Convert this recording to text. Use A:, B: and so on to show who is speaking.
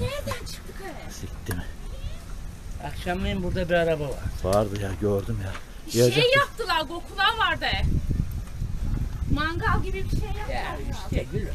A: Nereden çıktı kaya? Sikti mi? Akşamleyin burada bir araba var.
B: Vardı ya gördüm ya.
C: Bir
B: şey
C: yaptılar. Gokula vardı. Mangal gibi bir şey yaptılar.
A: Ya, işte gülüm.